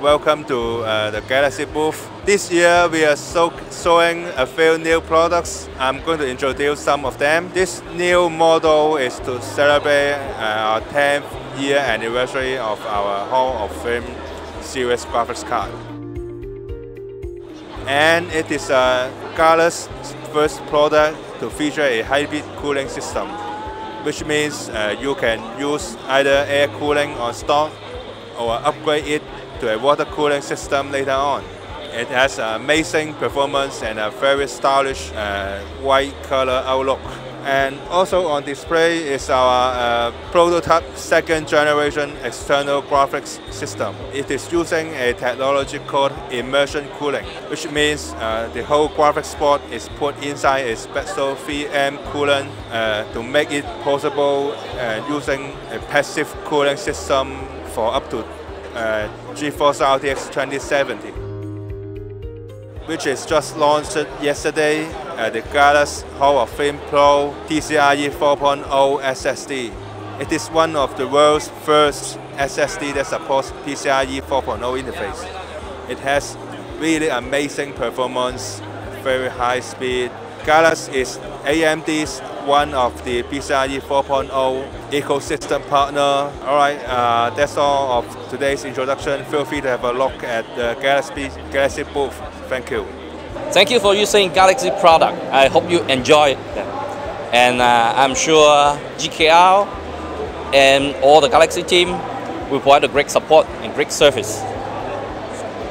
Welcome to uh, the Galaxy booth. This year we are so showing a few new products. I'm going to introduce some of them. This new model is to celebrate uh, our 10th year anniversary of our Hall of Fame series graphics card. And it is uh, Galaxy's first product to feature a hybrid cooling system, which means uh, you can use either air cooling on stock or upgrade it to a water cooling system later on. It has amazing performance and a very stylish uh, white color outlook. And also on display is our uh, prototype second generation external graphics system. It is using a technology called immersion cooling, which means uh, the whole graphics board is put inside a special 3M coolant uh, to make it possible uh, using a passive cooling system for up to uh, GeForce RTX 2070, which is just launched yesterday at the Galaxy Hall of Fame Pro PCIe 4.0 SSD. It is one of the world's first SSD that supports PCIe 4.0 interface. It has really amazing performance, very high speed. Galaxy is AMD's one of the PCIe 4.0 ecosystem partner. All right, uh, that's all of today's introduction. Feel free to have a look at the Galaxy, Galaxy booth. Thank you. Thank you for using Galaxy product. I hope you enjoy them. And uh, I'm sure GKR and all the Galaxy team will provide a great support and great service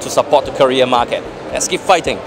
to support the Korean market. Let's keep fighting.